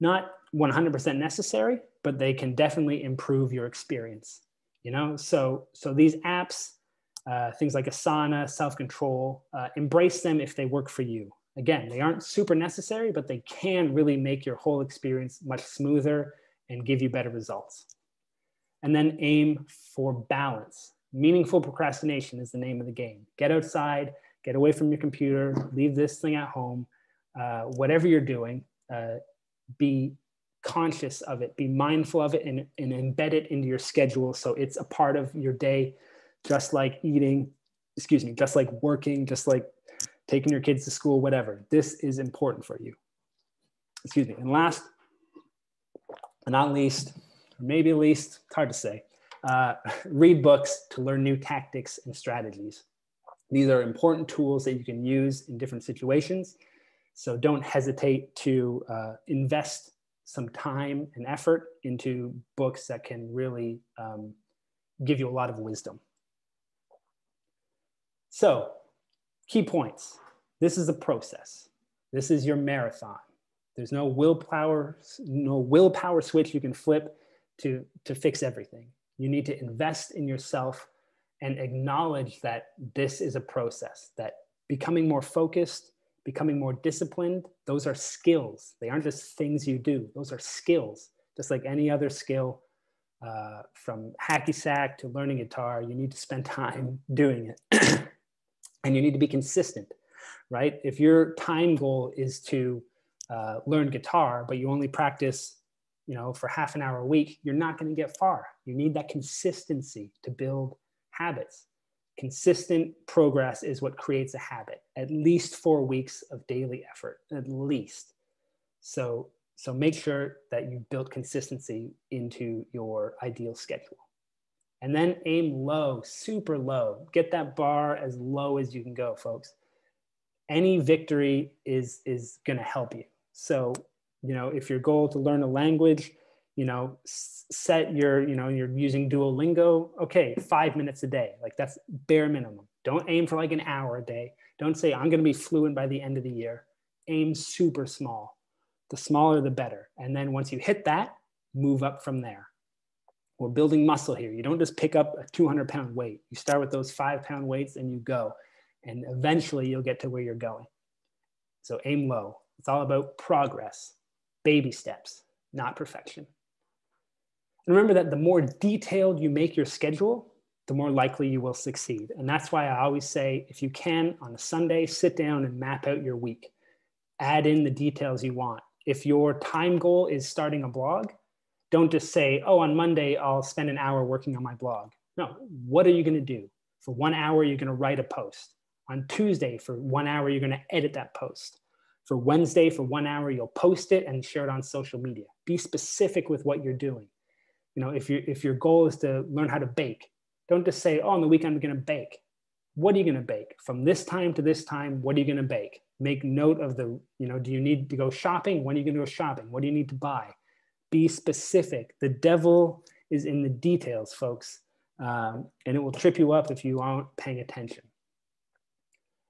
Not 100% necessary, but they can definitely improve your experience. You know, so so these apps, uh, things like Asana, self control, uh, embrace them if they work for you. Again, they aren't super necessary, but they can really make your whole experience much smoother and give you better results. And then aim for balance. Meaningful procrastination is the name of the game. Get outside, get away from your computer, leave this thing at home. Uh, whatever you're doing, uh, be conscious of it, be mindful of it, and, and embed it into your schedule so it's a part of your day, just like eating, excuse me, just like working, just like taking your kids to school, whatever. This is important for you. Excuse me. And last but not least, or maybe least, it's hard to say, uh, [LAUGHS] read books to learn new tactics and strategies. These are important tools that you can use in different situations. So don't hesitate to uh, invest some time and effort into books that can really um, give you a lot of wisdom. So, key points. This is a process. This is your marathon. There's no willpower, no willpower switch you can flip to, to fix everything. You need to invest in yourself and acknowledge that this is a process, that becoming more focused, becoming more disciplined, those are skills. They aren't just things you do, those are skills. Just like any other skill, uh, from hacky sack to learning guitar, you need to spend [LAUGHS] time doing it. [CLEARS THROAT] and you need to be consistent, right? If your time goal is to uh, learn guitar, but you only practice, you know, for half an hour a week, you're not going to get far. You need that consistency to build habits. Consistent progress is what creates a habit. At least four weeks of daily effort, at least. So, so make sure that you build consistency into your ideal schedule. And then aim low, super low. Get that bar as low as you can go, folks. Any victory is is going to help you. So, you know, if your goal to learn a language, you know, set your, you know, you're using Duolingo, okay, five minutes a day. Like that's bare minimum. Don't aim for like an hour a day. Don't say, I'm going to be fluent by the end of the year. Aim super small. The smaller, the better. And then once you hit that, move up from there. We're building muscle here. You don't just pick up a 200 pound weight. You start with those five pound weights and you go. And eventually you'll get to where you're going. So aim low. It's all about progress, baby steps, not perfection. And remember that the more detailed you make your schedule, the more likely you will succeed. And that's why I always say if you can on a Sunday, sit down and map out your week. Add in the details you want. If your time goal is starting a blog, don't just say, oh, on Monday, I'll spend an hour working on my blog. No, what are you going to do? For one hour, you're going to write a post. On Tuesday, for one hour, you're going to edit that post. For Wednesday, for one hour, you'll post it and share it on social media. Be specific with what you're doing you know if if your goal is to learn how to bake don't just say oh on the weekend i'm going to bake what are you going to bake from this time to this time what are you going to bake make note of the you know do you need to go shopping when are you going to go shopping what do you need to buy be specific the devil is in the details folks um, and it will trip you up if you aren't paying attention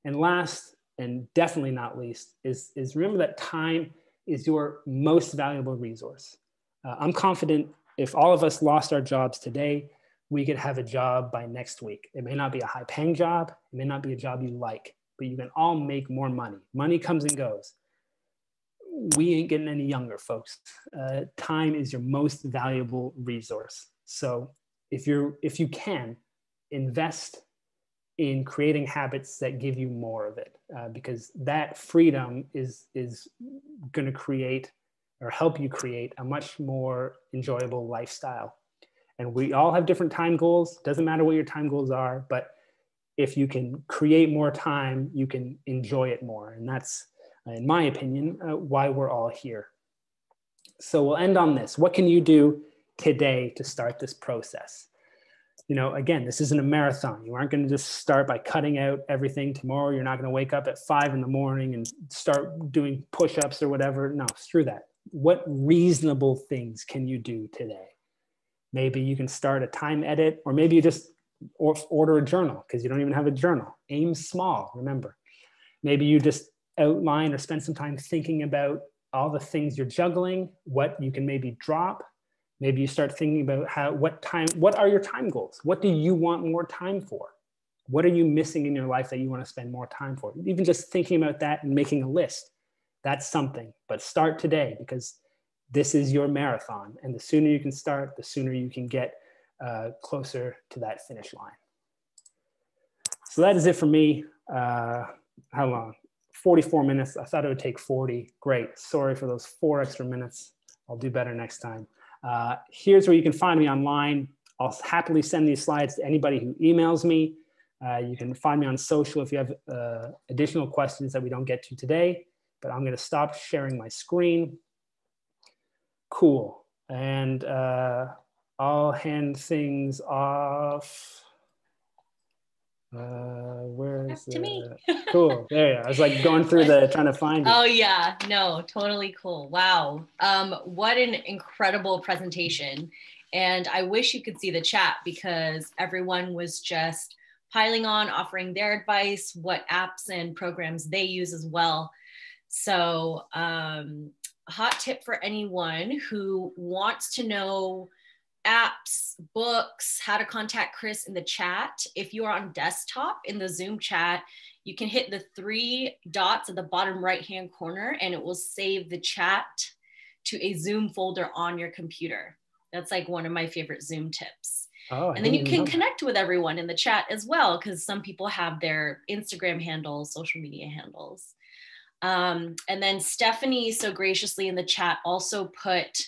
and last and definitely not least is, is remember that time is your most valuable resource uh, i'm confident if all of us lost our jobs today, we could have a job by next week. It may not be a high paying job, it may not be a job you like, but you can all make more money. Money comes and goes. We ain't getting any younger, folks. Uh, time is your most valuable resource. So if you're if you can invest in creating habits that give you more of it, uh, because that freedom is is going to create or help you create a much more enjoyable lifestyle. And we all have different time goals. Doesn't matter what your time goals are, but if you can create more time, you can enjoy it more. And that's, in my opinion, uh, why we're all here. So we'll end on this. What can you do today to start this process? You know, again, this isn't a marathon. You aren't going to just start by cutting out everything tomorrow. You're not going to wake up at five in the morning and start doing push ups or whatever. No, screw that what reasonable things can you do today? Maybe you can start a time audit, or maybe you just order a journal because you don't even have a journal. Aim small, remember. Maybe you just outline or spend some time thinking about all the things you're juggling, what you can maybe drop. Maybe you start thinking about how, what time, what are your time goals? What do you want more time for? What are you missing in your life that you want to spend more time for? Even just thinking about that and making a list that's something. But start today because this is your marathon. And the sooner you can start, the sooner you can get uh, closer to that finish line. So that is it for me. Uh, how long? 44 minutes. I thought it would take 40. Great. Sorry for those four extra minutes. I'll do better next time. Uh, here's where you can find me online. I'll happily send these slides to anybody who emails me. Uh, you can find me on social if you have uh, additional questions that we don't get to today but I'm going to stop sharing my screen. Cool. And uh, I'll hand things off. Uh, where's to me. cool. There you go. I was like going through the trying to find. It. Oh yeah, no, totally cool. Wow. Um, what an incredible presentation. And I wish you could see the chat because everyone was just piling on, offering their advice, what apps and programs they use as well. So, um, hot tip for anyone who wants to know apps, books, how to contact Chris in the chat. If you are on desktop in the Zoom chat, you can hit the three dots at the bottom right hand corner and it will save the chat to a Zoom folder on your computer. That's like one of my favorite Zoom tips. Oh, and then you can connect with everyone in the chat as well, because some people have their Instagram handles, social media handles. Um, and then Stephanie so graciously in the chat also put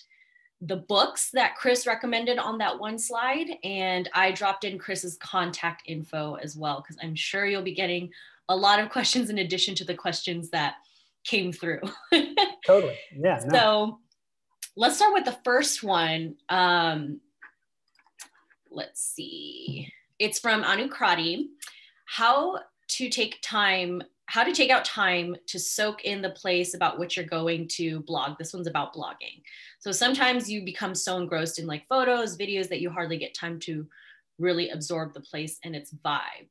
the books that Chris recommended on that one slide. And I dropped in Chris's contact info as well, because I'm sure you'll be getting a lot of [LAUGHS] questions in addition to the questions that came through. [LAUGHS] totally. Yeah. No. So let's start with the first one. Um, let's see. It's from Anu Krati. How to take time how to take out time to soak in the place about which you're going to blog. This one's about blogging. So sometimes you become so engrossed in like photos, videos that you hardly get time to really absorb the place and its vibe.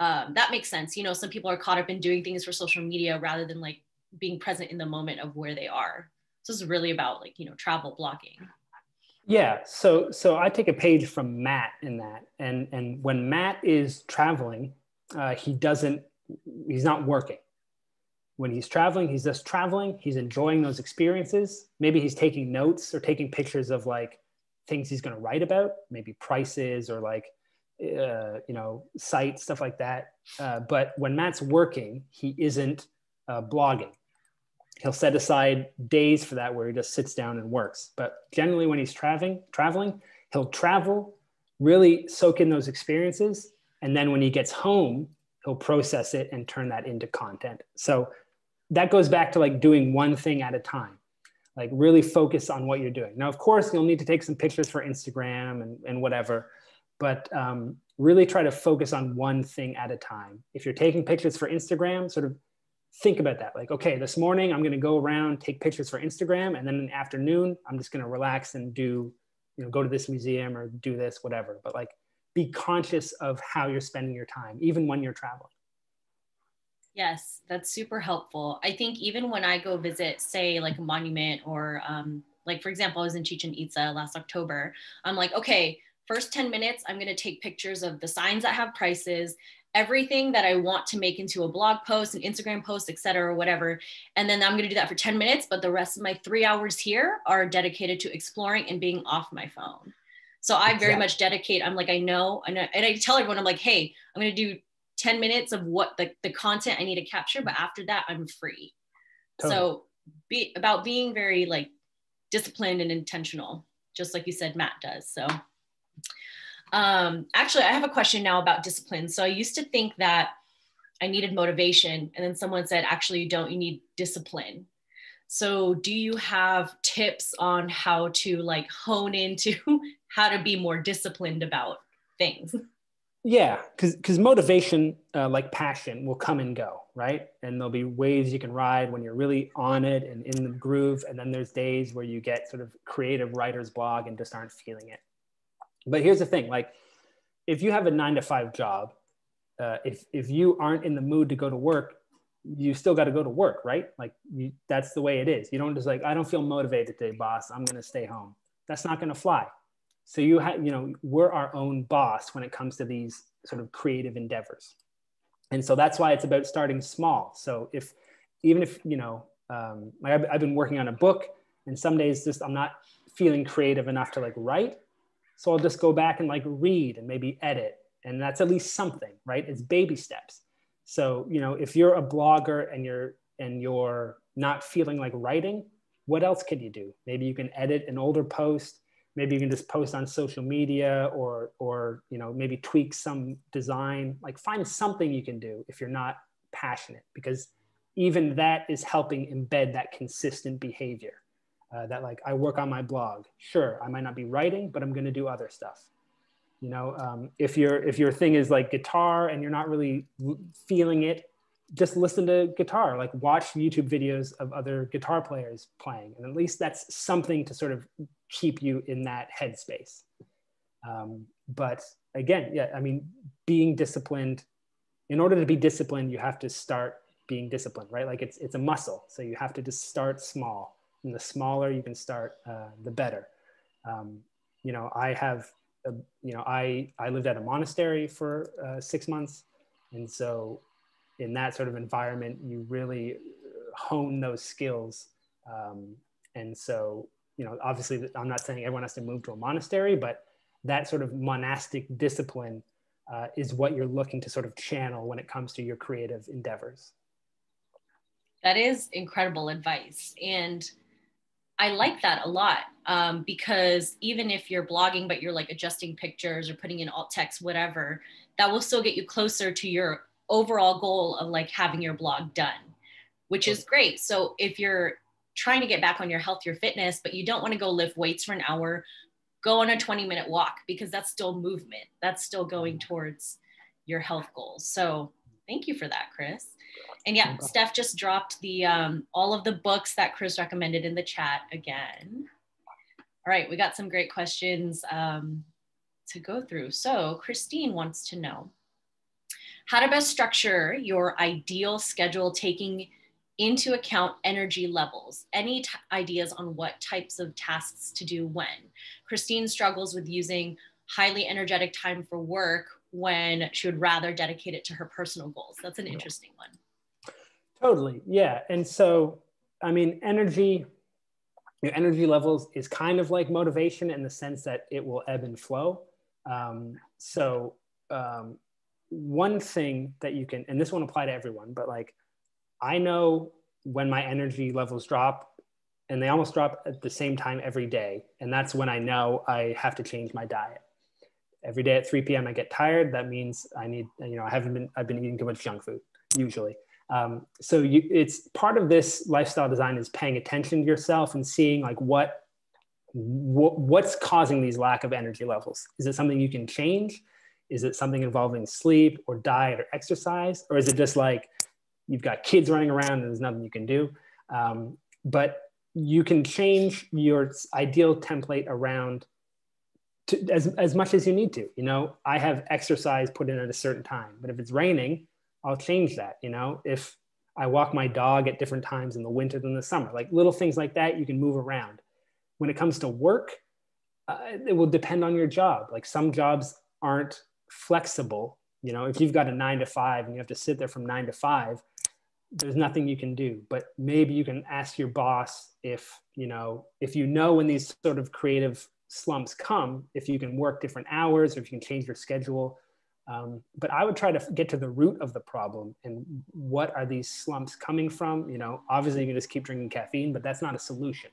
Um, that makes sense. You know, some people are caught up in doing things for social media rather than like being present in the moment of where they are. So this is really about like, you know, travel blogging. Yeah. So so I take a page from Matt in that. And and when Matt is traveling, uh, he doesn't he's not working. When he's traveling, he's just traveling. He's enjoying those experiences. Maybe he's taking notes or taking pictures of like things he's going to write about, maybe prices or like uh, you know sites, stuff like that. Uh, but when Matt's working, he isn't uh, blogging. He'll set aside days for that where he just sits down and works. But generally, when he's traveling, traveling, he'll travel, really soak in those experiences, and then when he gets home, he'll process it and turn that into content. So that goes back to like doing one thing at a time, like really focus on what you're doing. Now, of course, you'll need to take some pictures for Instagram and, and whatever, but um, really try to focus on one thing at a time. If you're taking pictures for Instagram, sort of think about that. Like, okay, this morning I'm going to go around, take pictures for Instagram, and then in the afternoon, I'm just going to relax and do, you know, go to this museum or do this, whatever. But like, be conscious of how you're spending your time, even when you're traveling. Yes, that's super helpful. I think even when I go visit, say, like a monument or, um, like, for example, I was in Chichen Itza last October. I'm like, okay, first 10 minutes, I'm going to take pictures of the signs that have prices, everything that I want to make into a blog post, an Instagram post, etc., or whatever. And then I'm going to do that for 10 minutes. But the rest of my three hours here are dedicated to exploring and being off my phone. So I very exactly. much dedicate. I'm like, I know, and I, and I tell everyone, I'm like, hey, I'm going to do 10 minutes of what the, the content I need to capture, but after that, I'm free. Totally. So be about being very like disciplined and intentional, just like you said, Matt does. So um, actually, I have a question now about discipline. So I used to think that I needed motivation, and then someone said, actually, you don't. You need discipline. So, do you have tips on how to like hone into [LAUGHS] how to be more disciplined about things? Yeah, because because motivation, uh, like passion, will come and go, right? And there'll be waves you can ride when you're really on it and in the groove, and then there's days where you get sort of creative writer's blog and just aren't feeling it. But here's the thing: like, if you have a nine to five job, uh, if if you aren't in the mood to go to work, you still got to go to work, right? Like you, that's the way it is. You don't just like, I don't feel motivated today, boss. I'm going to stay home. That's not going to fly. So you have, you know, we're our own boss when it comes to these sort of creative endeavors. And so that's why it's about starting small. So if, even if, you know, um, I've, I've been working on a book and some days just, I'm not feeling creative enough to like write. So I'll just go back and like read and maybe edit. And that's at least something, right? It's baby steps so, you know, if you're a blogger and you're and you're not feeling like writing, what else can you do? Maybe you can edit an older post. Maybe you can just post on social media or or you know, maybe tweak some design. Like find something you can do if you're not passionate because even that is helping embed that consistent behavior. Uh, that like I work on my blog. Sure, I might not be writing, but I'm going to do other stuff. You know, um, if your if your thing is like guitar and you're not really feeling it, just listen to guitar. Like watch YouTube videos of other guitar players playing, and at least that's something to sort of keep you in that headspace. Um, but again, yeah, I mean, being disciplined. In order to be disciplined, you have to start being disciplined, right? Like it's it's a muscle, so you have to just start small. And the smaller you can start, uh, the better. Um, you know, I have, a, you know, I I lived at a monastery for uh, six months, and so in that sort of environment, you really hone those skills. Um, and so, you know, obviously, I'm not saying everyone has to move to a monastery, but that sort of monastic discipline uh, is what you're looking to sort of channel when it comes to your creative endeavors. That is incredible advice. And I like that a lot um, because even if you're blogging, but you're like adjusting pictures or putting in alt text, whatever, that will still get you closer to your overall goal of like having your blog done, which is great. So if you're trying to get back on your health, your fitness, but you don't want to go lift weights for an hour, go on a 20 minute walk because that's still movement. That's still going towards your health goals. So thank you for that, Chris. And yeah, okay. Steph just dropped the um, all of the books that Chris recommended in the chat again. All right, we got some great questions um, to go through. So Christine wants to know how to best structure your ideal schedule taking into account energy levels. Any t- ideas on what types of tasks to do when? Christine struggles with using highly energetic time for work when she would rather dedicate it to her personal goals. That's an interesting one. Totally. Yeah. And so, I mean, energy, your energy levels is kind of like motivation in the sense that it will ebb and flow. Um, so, um, one thing that you can, and this won't apply to everyone, but like I know when my energy levels drop and they almost drop at the same time every day. And that's when I know I have to change my diet. Every day at 3 p.m. I get tired. That means I need, you know, I haven't been, I've been eating too much junk food usually. Um, so you, it's part of this lifestyle design is paying attention to yourself and seeing like what, what what's causing these lack of energy levels. Is it something you can change? Is it something involving sleep or diet or exercise? Or is it just like you've got kids running around and there's nothing you can do? Um, but you can change your ideal template around to, as, as much as you need to. You know, I have exercise put in at a certain time, but if it's raining, I'll change that. You know, if I walk my dog at different times in the winter than the summer, like little things like that, you can move around. When it comes to work, uh, it will depend on your job. Like some jobs aren't flexible. You know, if you've got a nine to five and you have to sit there from nine to five, there's nothing you can do. But maybe you can ask your boss if, you know, if you know when these sort of creative slumps come, if you can work different hours or if you can change your schedule. Um, but I would try to get to the root of the problem and what are these slumps coming from? You know, obviously you can just keep drinking caffeine, but that's not a solution.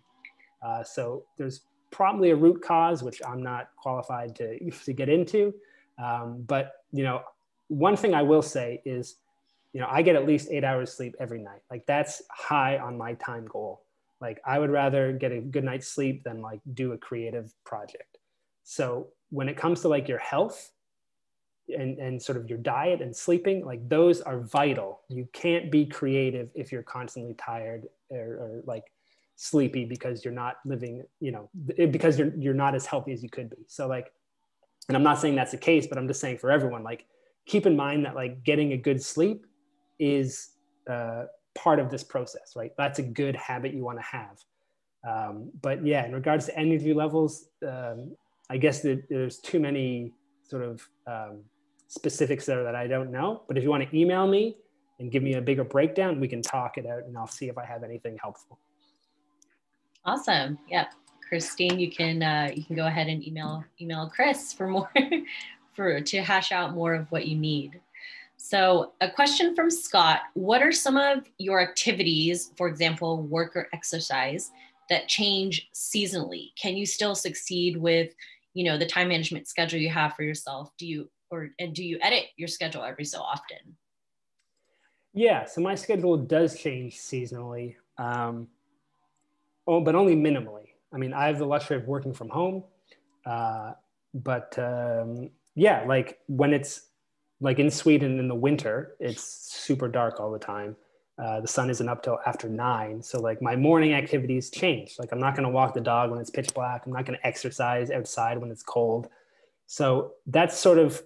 Uh, so there's probably a root cause, which I'm not qualified to, [LAUGHS] to get into. Um, but you know, one thing I will say is, you know, I get at least eight hours sleep every night. Like that's high on my time goal. Like I would rather get a good night's sleep than like do a creative project. So when it comes to like your health and, and sort of your diet and sleeping, like those are vital. You can't be creative if you're constantly tired or, or like sleepy because you're not living, you know, because you're, you're not as healthy as you could be. So like and i'm not saying that's the case but i'm just saying for everyone like keep in mind that like getting a good sleep is uh, part of this process right that's a good habit you want to have um, but yeah in regards to energy levels um, i guess that there's too many sort of um, specifics there that i don't know but if you want to email me and give me a bigger breakdown we can talk it out and i'll see if i have anything helpful awesome yep Christine, you can uh, you can go ahead and email email Chris for more [LAUGHS] for to hash out more of what you need. So, a question from Scott: What are some of your activities, for example, work or exercise, that change seasonally? Can you still succeed with, you know, the time management schedule you have for yourself? Do you or and do you edit your schedule every so often? Yeah, so my schedule does change seasonally. Um, oh, but only minimally. I mean, I have the luxury of working from home, uh, but um, yeah, like when it's like in Sweden in the winter, it's super dark all the time. Uh, the sun isn't up till after nine. So like my morning activities change. Like I'm not going to walk the dog when it's pitch black. I'm not going to exercise outside when it's cold. So that's sort of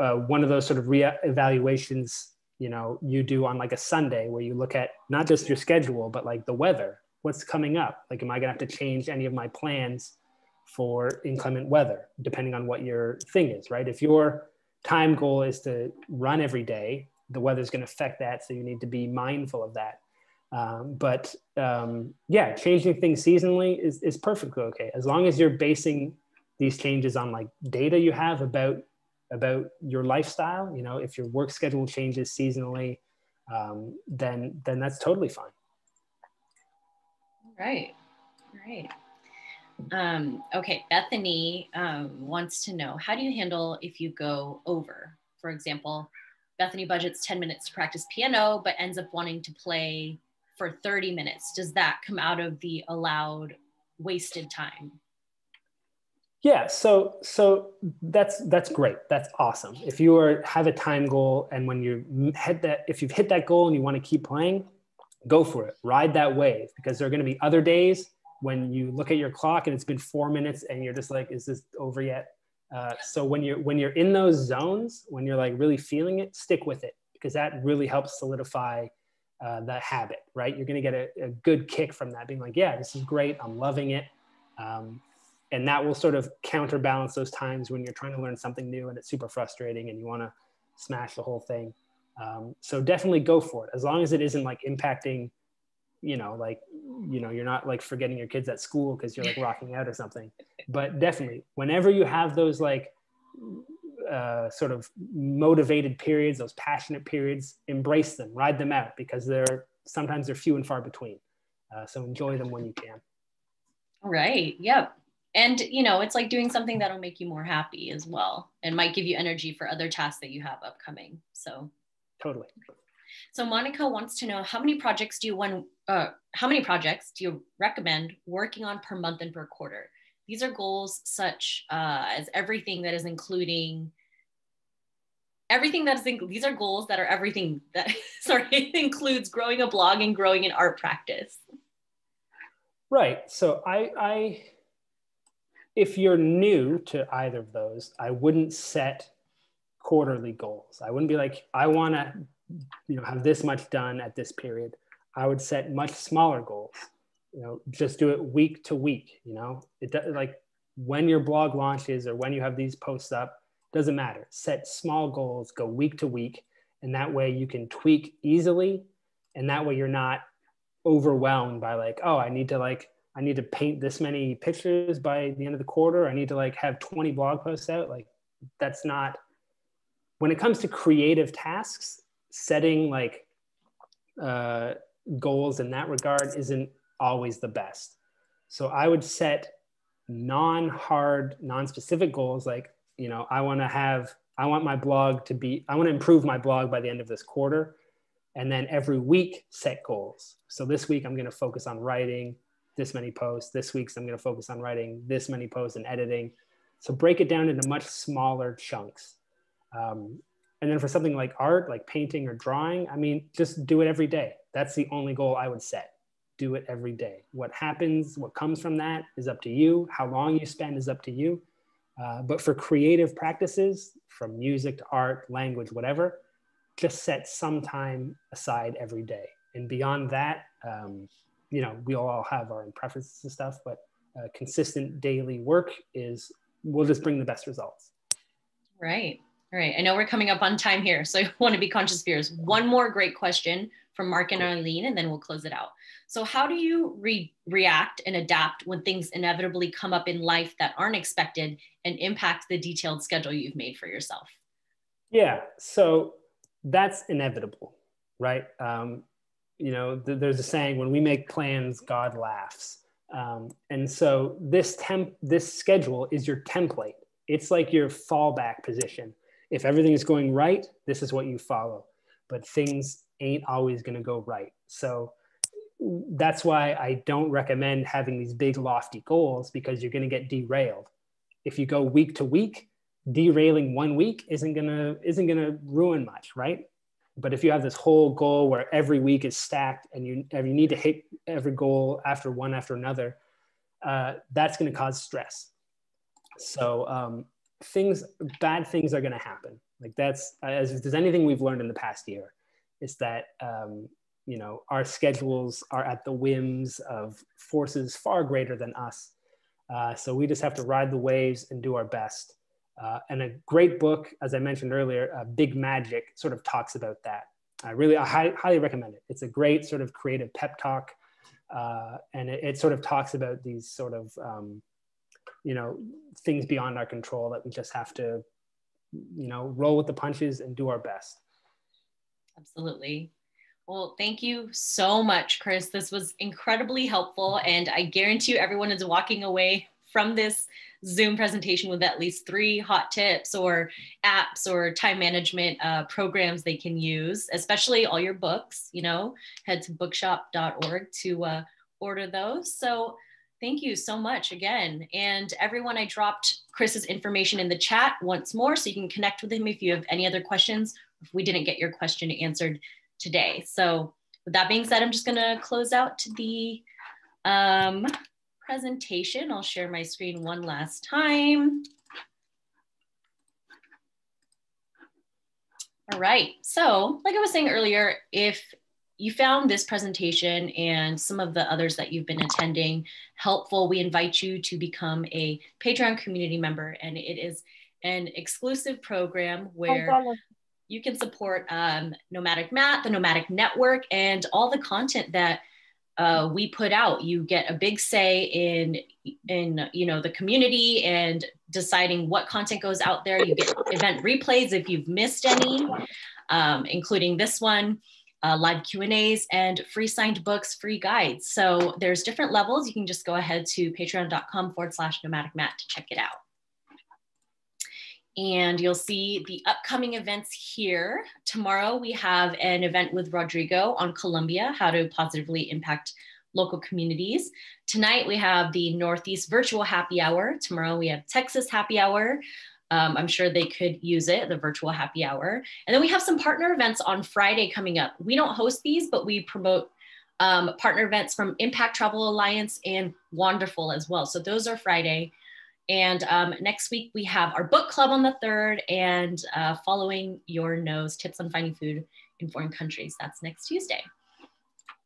uh, one of those sort of re-evaluations you know you do on like a Sunday where you look at not just your schedule but like the weather. What's coming up? Like, am I going to have to change any of my plans for inclement weather, depending on what your thing is, right? If your time goal is to run every day, the weather is going to affect that. So you need to be mindful of that. Um, but um, yeah, changing things seasonally is, is perfectly okay. As long as you're basing these changes on like data you have about, about your lifestyle, you know, if your work schedule changes seasonally, um, then, then that's totally fine. Right, right. Um, okay, Bethany um, wants to know how do you handle if you go over? For example, Bethany budgets 10 minutes to practice piano, but ends up wanting to play for 30 minutes. Does that come out of the allowed wasted time? Yeah, so so that's that's great. That's awesome. If you are have a time goal and when you hit that, if you've hit that goal and you want to keep playing, go for it. Ride that wave because there are going to be other days when you look at your clock and it's been four minutes and you're just like, is this over yet? Uh, so when you're when you're in those zones, when you're like really feeling it, stick with it because that really helps solidify uh, that habit, right? You're going to get a, a, good kick from that, being like, yeah, this is great, I'm loving it, um, and that will sort of counterbalance those times when you're trying to learn something new and it's super frustrating and you want to smash the whole thing. Um, so definitely go for it, as long as it isn't like impacting you know like you know you're not like forgetting your kids at school because you're like [LAUGHS] rocking out or something. But definitely whenever you have those like uh, sort of motivated periods those passionate periods embrace them ride them out because they're sometimes they're few and far between. Uh, so enjoy them when you can. Right. Yep and you know it's like doing something that'll make you more happy as well and might give you energy for other tasks that you have upcoming so totally so Monica wants to know how many projects do you want, uh, how many projects do you recommend working on per month and per quarter? These are goals such uh, as everything that is including everything that is in, these are goals that are everything that [LAUGHS] sorry includes growing a blog and growing an art practice. Right. So I I if you're new to either of those, I wouldn't set quarterly goals. I wouldn't be like, I want to you know have this much done at this period. I would set much smaller goals you know just do it week to week you know? It like when your blog launches or when you have these posts up doesn't matter. Set small goals go week to week and that way you can tweak easily and that way you're not overwhelmed by like oh i need to like i need to paint this many pictures by the end of the quarter i need to like have 20 blog posts out like that's not when it comes to creative tasks setting like uh, goals in that regard isn't always the best. So I would set non-hard, non-specific goals like, you know, I want to have, I want my blog to be, I want to improve my blog by the end of this quarter. And then every week set goals. So this week I'm going to focus on writing this many posts. This week's I'm going to focus on writing this many posts and editing. So break it down into much smaller chunks. Um, and then for something like art, like painting or drawing, I mean, just do it every day. That's the only goal I would set. Do it every day. What happens, what comes from that is up to you. How long you spend is up to you. Uh, but for creative practices, from music to art, language, whatever, just set some time aside every day. And beyond that, um, you know, we all have our own preferences and stuff, but uh, consistent daily work is will just bring the best results. Right. All right. I know we're coming up on time here, so I [LAUGHS] want to be conscious of yours. One more great question from Mark and Arlene, and then we'll close it out. So, how do you re- react and adapt when things inevitably come up in life that aren't expected and impact the detailed schedule you've made for yourself? Yeah. So, that's inevitable, right? Um, you know, th- there's a saying when we make plans, God laughs. Um, and so, this temp, this schedule is your template. It's like your fallback position if everything is going right, this is what you follow. But things ain't always going to go right. So that's why I don't recommend having these big lofty goals because you're going to get derailed. If you go week to week, derailing one week isn't going to isn't going to ruin much, right? But if you have this whole goal where every week is stacked and you you need to hit every goal after one after another, uh, that's going to cause stress. So um, things bad things are going to happen. Like that's as if there's anything we've learned in the past year, is that um, you know our schedules are at the whims of forces far greater than us uh, so we just have to ride the waves and do our best uh, and a great book as i mentioned earlier uh, big magic sort of talks about that i really I hi- highly recommend it it's a great sort of creative pep talk uh, and it, it, sort of talks about these sort of um, you know things beyond our control that we just have to you know roll with the punches and do our best absolutely well, thank you so much, Chris. This was incredibly helpful. And I guarantee you, everyone is walking away from this Zoom presentation with at least three hot tips or apps or time management uh, programs they can use, especially all your books. You know, head to bookshop.org to uh, order those. So, thank you so much again. And everyone, I dropped Chris's information in the chat once more so you can connect with him if you have any other questions. If we didn't get your question answered, today. So with that being said, I'm just gonna close out the um, presentation. I'll share my screen one last time. All right, so like I was saying earlier, if you found this presentation and some of the others that you've been attending helpful, we invite you to become a Patreon community member. And it is an exclusive program where you can support um, Nomadic Matt, the Nomadic Network, and all the content that uh, we put out. You get a big say in in you know the community and deciding what content goes out there. You get event replays if you've missed any, um, including this one. Uh, live Q and A's and free signed books, free guides. So there's different levels. You can just go ahead to patreon.com forward slash nomadic Matt to check it out and you'll see the upcoming events here. Tomorrow we have an event with Rodrigo on Colombia, how to positively impact local communities. Tonight we have the Northeast Virtual Happy Hour. Tomorrow we have Texas Happy Hour. Um, I'm sure they could use it, the virtual happy hour. And then we have some partner events on Friday coming up. We don't host these, but we promote um, partner events from Impact Travel Alliance and Wanderful as well. So those are Friday. And um, next week we have our book club on the third and uh, following your nose tips on finding food in foreign countries. That's next Tuesday.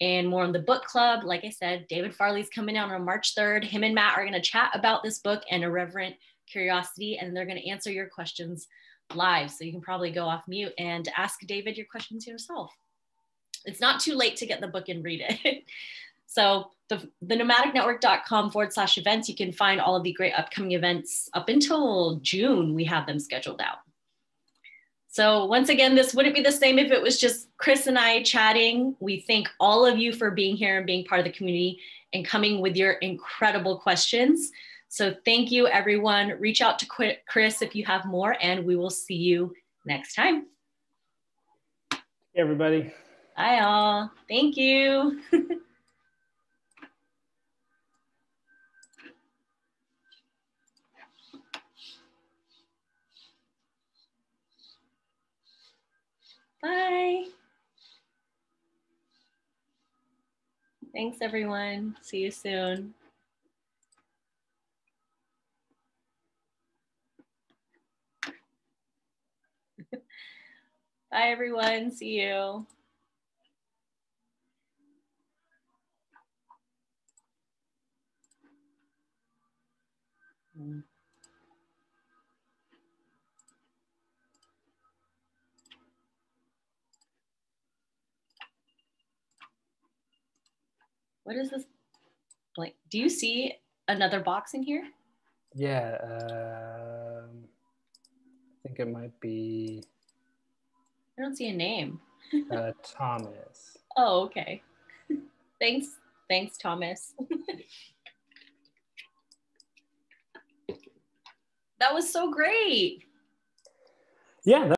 And more on the book club. Like I said, David Farley's coming out on March 3rd. Him and Matt are going to chat about this book and irreverent curiosity, and they're going to answer your questions live. So you can probably go off mute and ask David your questions yourself. It's not too late to get the book and read it. [LAUGHS] So the, the nomadicnetwork.com forward slash events, you can find all of the great upcoming events up until June. We have them scheduled out. So once again, this wouldn't be the same if it was just Chris and I chatting. We thank all of you for being here and being part of the community and coming with your incredible questions. So thank you, everyone. Reach out to Chris if you have more, and we will see you next time. Hey, everybody. Bye, all. Thank you. [LAUGHS] Bye. Thanks, everyone. See you soon. [LAUGHS] Bye, everyone. See you. Mm. What is this? Like, do you see another box in here? Yeah, um, I think it might be. I don't see a name. uh, [LAUGHS] Thomas. Oh, okay. [LAUGHS] thanks, thanks, Thomas. [LAUGHS] that was so great. Yeah.